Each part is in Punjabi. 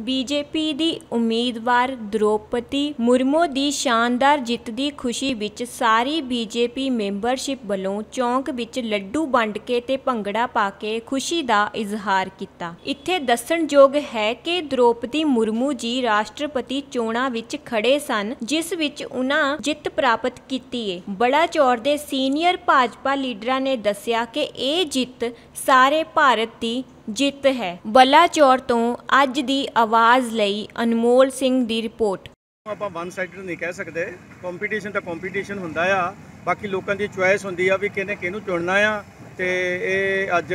ਬੀਜੇਪੀ ਦੀ ਉਮੀਦਵਾਰ ਦ੍ਰੋਪਦੀ ਮੁਰਮੂ ਦੀ ਸ਼ਾਨਦਾਰ ਜਿੱਤ ਦੀ ਖੁਸ਼ੀ ਵਿੱਚ ਸਾਰੀ ਬੀਜੇਪੀ ਮੈਂਬਰਸ਼ਿਪ ਵੱਲੋਂ ਚੌਂਕ ਵਿੱਚ ਲੱਡੂ ਵੰਡ ਕੇ ਤੇ ਭੰਗੜਾ ਪਾ ਕੇ ਖੁਸ਼ੀ ਦਾ ਇਜ਼ਹਾਰ ਕੀਤਾ। ਇੱਥੇ ਦੱਸਣਯੋਗ ਹੈ ਕਿ ਦ੍ਰੋਪਦੀ ਮੁਰਮੂ ਜੀ ਰਾਸ਼ਟਰਪਤੀ ਚੋਣਾਂ ਵਿੱਚ ਖੜੇ ਸਨ, ਜਿਸ ਵਿੱਚ ਉਹਨਾਂ ਜਿੱਤ ਪ੍ਰਾਪਤ ਕੀਤੀ ਏ। ਬੜਾਚੌਰ ਦੇ ਸੀਨੀਅਰ ਭਾਜਪਾ ਲੀਡਰਾਂ ਨੇ ਦੱਸਿਆ ਕਿ ਇਹ ਜਿੱਤ ਸਾਰੇ ਭਾਰਤ ਦੀ ਜਿੱਤ ਹੈ। ਬਲਾਚੌਰ ਤੋਂ ਅੱਜ ਦੀ ਆਵਾਜ਼ ਲਈ ਅਨਮੋਲ ਸਿੰਘ ਦੀ ਰਿਪੋਰਟ। ਆਪਾਂ ਵਨ ਸਾਈਡਡ ਨਹੀਂ ਕਹਿ ਸਕਦੇ। ਕੰਪੀਟੀਸ਼ਨ ਤਾਂ ਕੰਪੀਟੀਸ਼ਨ ਹੁੰਦਾ ਆ। ਬਾਕੀ ਲੋਕਾਂ ਦੀ ਚੁਆਇਸ ਹੁੰਦੀ ਆ ਵੀ ਕਿਹਨੇ ਕਿਹਨੂੰ ਚੁਣਨਾ ਆ। ਤੇ ਇਹ ਅੱਜ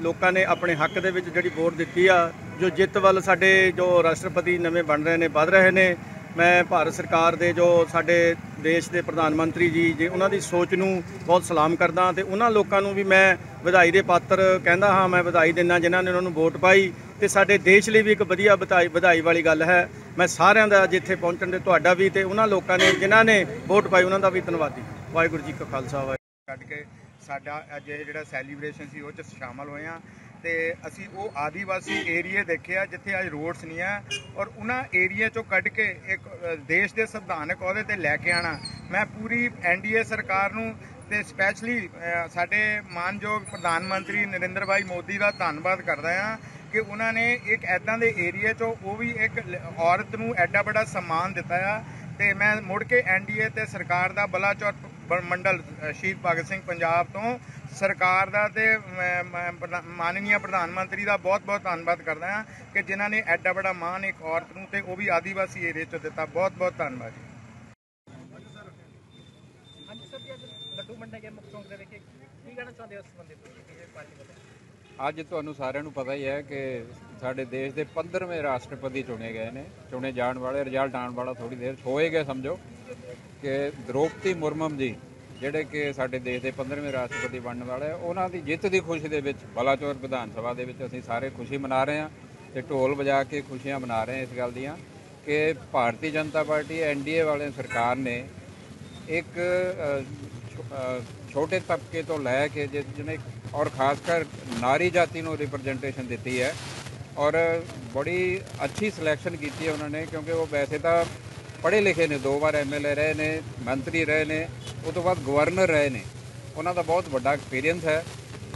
ਲੋਕਾਂ ਨੇ ਆਪਣੇ ਹੱਕ ਦੇ ਵਿੱਚ ਜਿਹੜੀ ਵੋਟ ਦਿੱਤੀ ਆ, ਜੋ ਜਿੱਤ ਵੱਲ ਸਾਡੇ ਜੋ ਰਾਸ਼ਟਰਪਤੀ ਨਵੇਂ ਬਣ ਰਹੇ ਨੇ, ਵੱਧ ਰਹੇ ਨੇ ਮੈਂ ਭਾਰਤ ਸਰਕਾਰ ਦੇ ਜੋ ਸਾਡੇ ਦੇਸ਼ ਦੇ ਪ੍ਰਧਾਨ ਮੰਤਰੀ ਜੀ, ਜੇ ਉਹਨਾਂ ਦੀ ਸੋਚ ਨੂੰ ਬਹੁਤ ਸਲਾਮ ਕਰਦਾ ਤੇ ਉਹਨਾਂ ਲੋਕਾਂ ਨੂੰ ਵੀ ਮੈਂ ਵਧਾਈ ਦੇ ਪਾਤਰ ਕਹਿੰਦਾ ਹਾਂ, ਮੈਂ ਵਧਾਈ ਦਿੰਦਾ ਜਿਨ੍ਹਾਂ ਨੇ ਉਹਨਾਂ ਨੂੰ ਵੋਟ ਪਾਈ ਤੇ ਸਾਡੇ ਦੇਸ਼ ਲਈ ਵੀ ਇੱਕ ਵਧੀਆ ਵਧਾਈ ਵਧਾਈ ਵਾਲੀ ਗੱਲ ਹੈ। ਮੈਂ ਸਾਰਿਆਂ ਦਾ ਜਿੱਥੇ ਪਹੁੰਚਣ ਦੇ ਤੁਹਾਡਾ ਵੀ ਤੇ ਉਹਨਾਂ ਲੋਕਾਂ ਨੇ ਜਿਨ੍ਹਾਂ ਨੇ ਵੋਟ ਪਾਈ ਉਹਨਾਂ ਦਾ ਵੀ ਧੰਨਵਾਦੀ ਵਾਹਿਗੁਰੂ ਜੀ ਕਾ ਖਾਲਸਾ, ਵਾਹਿਗੁਰੂ ਕੱਢ ਕੇ ਸਾਡਾ ਅੱਜ ਇਹ ਜਿਹੜਾ ਸੈਲੀਬ੍ਰੇਸ਼ਨ ਸੀ, ਉਹ ਚ ਸ਼ਾਮਲ ਹੋਏ ਆ ਤੇ ਅਸੀਂ ਉਹ ਆਦੀਵਾਸੀ ਏਰੀਆ ਦੇਖਿਆ ਜਿੱਥੇ ਅੱਜ ਰੋਡਸ ਨਹੀਂ ਆ ਔਰ ਉਹਨਾਂ ਏਰੀਆ ਚੋਂ ਕੱਢ ਕੇ ਇੱਕ ਦੇਸ਼ ਦੇ ਸੰਵਿਧਾਨਕ ਅਹੁਦੇ ਤੇ ਲੈ ਕੇ ਆਣਾ ਮੈਂ ਪੂਰੀ ਐਨਡੀਏ ਸਰਕਾਰ ਨੂੰ ਤੇ ਸਪੈਸ਼ਲੀ ਸਾਡੇ ਮਾਨਯੋਗ ਪ੍ਰਧਾਨ ਮੰਤਰੀ ਨਰਿੰਦਰ ਭਾਈ ਮੋਦੀ ਦਾ ਧੰਨਵਾਦ ਕਰਦਾ ਹਾਂ ਕਿ ਉਹਨਾਂ ਨੇ ਇੱਕ ਐਦਾਂ ਦੇ ਏਰੀਆ ਚੋਂ ਉਹ ਵੀ ਇੱਕ ਔਰਤ ਨੂੰ ਐਡਾ ਵੱਡਾ ਸਨਮਾਨ ਦਿੱਤਾ ਆ। ਤੇ ਮੈਂ ਮੁੜ ਕੇ ਐਨਡੀਏ ਤੇ ਸਰਕਾਰ ਦਾ ਬਲਾਚੌਰ ਮੰਡਲ ਸ਼ਹੀਦ ਭਗਤ ਸਿੰਘ ਪੰਜਾਬ ਤੋਂ ਸਰਕਾਰ ਦਾ ਤੇ ਮਾਨਨੀय ਪ੍ਰਧਾਨ ਮੰਤਰੀ ਦਾ ਬਹੁਤ-ਬਹੁਤ ਧੰਨਵਾਦ ਕਰਦਾ ਹਾਂ ਕਿ ਜਿਨ੍ਹਾਂ ਨੇ ਐਡਾ ਵੱਡਾ ਮਾਣ ਇੱਕ ਔਰਤ ਨੂੰ ਤੇ ਉਹ ਵੀ ਆਦੀਵਾਸੀ ਏਰੀਆ ਚ ਦਿੱਤਾ। ਬਹੁਤ-ਬਹੁਤ ਧੰਨਵਾਦ ਜੀ। ਅੱਜ ਤੁਹਾਨੂੰ ਸਾਰਿਆਂ ਨੂੰ ਪਤਾ ਹੀ ਹੈ ਕਿ ਸਾਡੇ ਦੇਸ਼ ਦੇ 15ਵੇਂ ਰਾਸ਼ਟਰਪਤੀ ਚੁਣੇ ਗਏ ਨੇ। ਚੁਣੇ ਜਾਣ ਵਾਲੇ ਰਿਜ਼ਲਟ ਆਉਣ ਵਾਲਾ ਥੋੜੀ ਦੇਰ ਹੋਏਗਾ ਸਮਝੋ। ਕਿ ਦ੍ਰੋਪਦੀ ਮੁਰਮਮ ਜੀ ਜਿਹੜੇ ਕਿ ਸਾਡੇ ਦੇਸ਼ ਦੇ 15ਵੇਂ ਰਾਸ਼ਟਰਪਤੀ ਬਣਨ ਵਾਲੇ ਉਹਨਾਂ ਦੀ ਜਿੱਤ ਦੀ ਖੁਸ਼ੀ ਦੇ ਵਿੱਚ ਬਲਾਚੌਰ ਵਿਧਾਨ ਸਭਾ ਦੇ ਵਿੱਚ ਅਸੀਂ ਸਾਰੇ ਖੁਸ਼ੀ ਮਨਾ ਰਹੇ ਹਾਂ ਤੇ ਢੋਲ ਵਜਾ ਕੇ ਖੁਸ਼ੀਆਂ ਮਨਾ ਰਹੇ ਹਾਂ ਇਸ ਗੱਲ ਦੀਆਂ ਕਿ ਭਾਰਤੀ ਜਨਤਾ ਪਾਰਟੀ ਐਨਡੀਏ ਵਾਲੇ ਸਰਕਾਰ ਨੇ ਇੱਕ ਛੋਟੇ ਤਬਕੇ ਤੋਂ ਲੈ ਕੇ ਜਿ- ਜਿਹਨੇ ਔਰ ਖਾਸ ਕਰ ਨਾਰੀ ਜਾਤੀ ਨੂੰ ਰਿਪਰੈਜ਼ੈਂਟੇਸ਼ਨ ਦਿੱਤੀ ਹੈ ਔਰ ਬੜੀ ਅੱਛੀ ਸਿਲੈਕਸ਼ਨ ਕੀਤੀ ਹੈ ਉਹਨਾਂ ਨੇ ਕਿਉਂਕਿ ਉਹ ਵੈਸੇ ਤਾਂ ਪੜ੍ਹੇ ਲਿਖੇ ਨੇ, ਦੋ ਵਾਰ ਐਮਐਲਏ ਰਹੇ ਨੇ, ਮੰਤਰੀ ਰਹੇ ਨੇ ਉਸ ਤੋਂ ਬਾਅਦ ਗਵਰਨਰ ਰਹੇ ਨੇ। ਉਹਨਾਂ ਦਾ ਬਹੁਤ ਵੱਡਾ ਐਕਸਪੀਰੀਅੰਸ ਹੈ।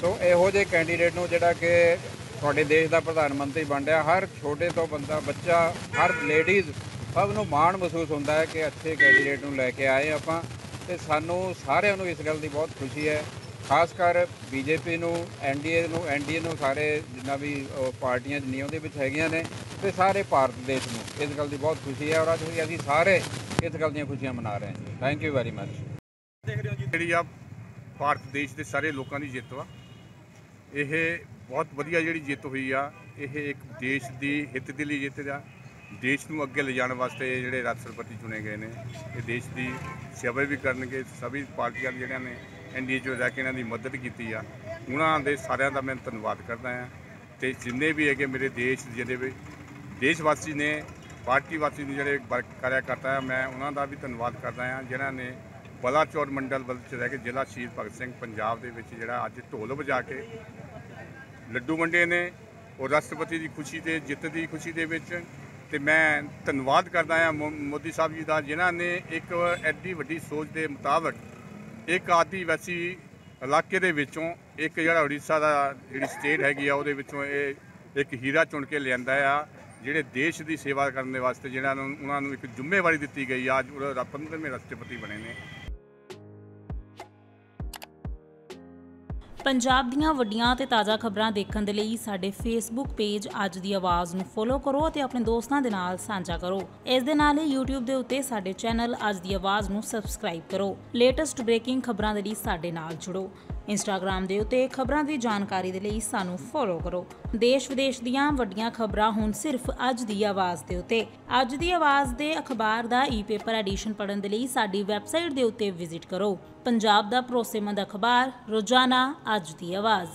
ਸੋ ਇਹੋ ਜਿਹੇ ਕੈਂਡੀਡੇਟ ਨੂੰ ਜਿਹੜਾ ਕਿ ਤੁਹਾਡੇ ਦੇਸ਼ ਦਾ ਪ੍ਰਧਾਨ ਮੰਤਰੀ ਬਣ ਰਿਹਾ, ਹਰ ਛੋਟੇ ਤੋਂ ਬੰਦਾ ਬੱਚਾ, ਹਰ ਲੇਡੀਜ਼ ਸਭ ਨੂੰ ਮਾਣ ਮਹਿਸੂਸ ਹੁੰਦਾ ਹੈ ਕਿ ਅੱਛੇ ਕੈਂਡੀਡੇਟ ਨੂੰ ਲੈ ਕੇ ਆਏ ਆਪਾਂ। ਤੇ ਸਾਨੂੰ ਸਾਰਿਆਂ ਨੂੰ ਇਸ ਗੱਲ ਦੀ ਬਹੁਤ ਖੁਸ਼ੀ ਹੈ ਖਾਸ ਕਰ ਬੀਜੇਪੀ ਨੂੰ ਐਨਡੀਏ ਨੂੰ ਐਨਡੀਏ ਨੂੰ ਸਾਰੇ ਜਿੰਨਾ ਵੀ ਪਾਰਟੀਆਂ ਜਿੰਨੀਆਂ ਉਹਦੇ ਵਿੱਚ ਹੈਗੀਆਂ ਨੇ ਤੇ ਸਾਰੇ ਭਾਰਤ ਦੇਸ਼ ਨੂੰ। ਇਸ ਗੱਲ ਦੀ ਬਹੁਤ ਖੁਸ਼ੀ ਹੈ ਔਰ ਅੱਜ ਅਸੀਂ ਸਾਰੇ ਇਸ ਗੱਲ ਦੀਆਂ ਖੁਸ਼ੀਆਂ ਮਨਾ ਰਹੇ ਹਾਂ ਥੈਂਕ ਯੂ ਵੈਰੀ ਮੱਚ ਦੇਖ ਰਹੇ ਹੋ ਜੀ, ਜਿਹੜੀ ਆ ਭਾਰਤ ਦੇਸ਼ ਦੇ ਸਾਰੇ ਲੋਕਾਂ ਦੀ ਜਿੱਤ ਵਾ। ਇਹ ਬਹੁਤ ਵਧੀਆ ਜਿਹੜੀ ਜਿੱਤ ਹੋਈ ਆ, ਇਹ ਇੱਕ ਦੇਸ਼ ਦੀ ਹਿੱਤ ਦੇ ਲਈ ਜਿੱਤ ਆ। ਦੇਸ਼ ਨੂੰ ਅੱਗੇ ਲਿਜਾਣ ਵਾਸਤੇ ਇਹ ਜਿਹੜੇ ਰਾਸ਼ਟਰਪਤੀ ਚੁਣੇ ਗਏ ਨੇ, ਇਹ ਦੇਸ਼ ਦੀ ਸੇਵਾ ਵੀ ਕਰਨਗੇ, ਸਭੀ ਪਾਰਟੀਆਂ ਜਿਹੜੀਆਂ ਨੇ। ਐਨਡੀਏ ਚ ਰਹਿ ਕੇ ਇਹਨਾਂ ਦੀ ਮਦਦ ਕੀਤੀ ਆ, ਉਹਨਾਂ ਦੇ ਸਾਰਿਆਂ ਦਾ ਮੈਂ ਧੰਨਵਾਦ ਕਰਦਾ ਹਾਂ ਤੇ ਜਿੰਨੇ ਵੀ ਹੈਗੇ ਮੇਰੇ ਦੇਸ਼ ਜਿਹਦੇ ਵੀ ਦੇਸ਼ ਵਾਸੀ ਨੇ, ਪਾਰਟੀ ਵਾਸੀ ਨੇ ਜਿਹੜੇ ਵਰਕ ਕਰਿਆ ਕਰਤਾ ਹੈ ਮੈਂ ਉਹਨਾਂ ਦਾ ਵੀ ਧੰਨਵਾਦ ਕਰਦਾ ਹਾਂ, ਜਿਨ੍ਹਾਂ ਨੇ ਬਲਾਚੌਰ ਮੰਡਲ ਵੱਲ ਚ ਰਹਿ ਕੇ ਜ਼ਿਲ੍ਹਾ ਸ਼ਹੀਦ ਭਗਤ ਸਿੰਘ ਪੰਜਾਬ ਦੇ ਵਿੱਚ ਜਿਹੜਾ ਅੱਜ ਢੋਲ ਵਜਾ ਕੇ ਲੱਡੂ ਵੰਡੇ ਨੇ, ਉਹ ਰਾਸ਼ਟਰਪਤੀ ਦੀ ਖੁਸ਼ੀ ਤੇ, ਜਿੱਤ ਦੀ ਖੁਸ਼ੀ ਦੇ ਵਿੱਚ ਤੇ ਮੈਂ ਧੰਨਵਾਦ ਕਰਦਾ ਹਾਂ ਮੋ- ਮੋਦੀ ਸਾਹਿਬ ਜੀ ਦਾ, ਜਿਨ੍ਹਾਂ ਨੇ ਇੱਕ ਐਡੀ ਵੱਡੀ ਸੋਚ ਦੇ ਮੁਤਾਬਕ ਇੱਕ ਆਦੀਵਾਸੀ ਇਲਾਕੇ ਦੇ ਵਿੱਚੋਂ ਇੱਕ ਜਿਹੜਾ ਉੜੀਸਾ ਦਾ ਜਿਹੜੀ ਸਟੇਟ ਹੈਗੀ ਆ, ਉਹਦੇ ਵਿੱਚੋਂ ਇਹ ਇੱਕ ਹੀਰਾ ਚੁਣ ਕੇ ਲਿਆਂਦਾ ਆ, ਜਿਹੜੇ ਦੇਸ਼ ਦੀ ਸੇਵਾ ਕਰਨ ਦੇ ਵਾਸਤੇ ਜਿਹੜਾ ਨੂੰ, ਉਹਨਾਂ ਨੂੰ ਇੱਕ ਜ਼ਿੰਮੇਵਾਰੀ ਦਿੱਤੀ ਗਈ ਆ। ਅੱਜ ਉਹ 15ਵੇਂ ਰਾਸ਼ਟਰਪਤੀ ਬਣੇ ਨੇ। ਪੰਜਾਬ ਦੀਆਂ ਵੱਡੀਆਂ ਤੇ ਤਾਜ਼ਾ ਖਬਰਾਂ ਦੇਖਣ ਦੇ ਲਈ ਸਾਡੇ ਫੇਸਬੁੱਕ ਪੇਜ ਅੱਜ ਦੀ ਆਵਾਜ਼ ਨੂੰ ਫੋਲੋ ਕਰੋ ਅਤੇ ਆਪਣੇ ਦੋਸਤਾਂ ਦੇ ਨਾਲ ਸਾਂਝਾ ਕਰੋ। ਇਸ ਦੇ ਨਾਲ ਹੀ YouTube ਦੇ ਉੱਤੇ ਸਾਡੇ ਚੈਨਲ ਅੱਜ ਦੀ ਆਵਾਜ਼ ਨੂੰ ਸਬਸਕ੍ਰਾਈਬ ਕਰੋ। ਲੇਟੈਸਟ ਬ੍ਰੇਕਿੰਗ ਖਬਰਾਂ ਦੇ ਲਈ ਸਾਡੇ ਨਾਲ ਜੁੜੋ। ਇੰਸਟਾਗ੍ਰam ਦੇ ਉੱਤੇ ਖਬਰਾਂ ਦੀ ਜਾਣਕਾਰੀ ਦੇ ਲਈ ਸਾਨੂੰ ਫੋਲੋ ਕਰੋ। ਦੇਸ਼ ਵਿਦੇਸ਼ ਦੀਆਂ ਵੱਡੀਆਂ ਖਬਰਾਂ ਹੁਣ ਸਿਰਫ ਅੱਜ ਦੀ ਆਵਾਜ਼ ਦੇ ਉੱਤੇ। ਅੱਜ ਦੀ ਆਵਾਜ਼ ਦੇ ਅਖਬਾਰ ਦਾ ਈ-ਪੇਪਰ ਐਡੀਸ਼ਨ ਪੜ੍ਹਨ ਦੇ ਲਈ ਸਾਡੀ ਵੈਬਸਾਈਟ ਦੇ ਉੱਤੇ ਵਿਜ਼ਿਟ ਕਰੋ। ਪੰਜਾਬ ਦਾ ਭਰੋਸੇਮੰਦ ਅਖਬਾਰ, ਰੋਜ਼ਾਨਾ ਅੱਜ ਦੀ ਆਵਾਜ਼।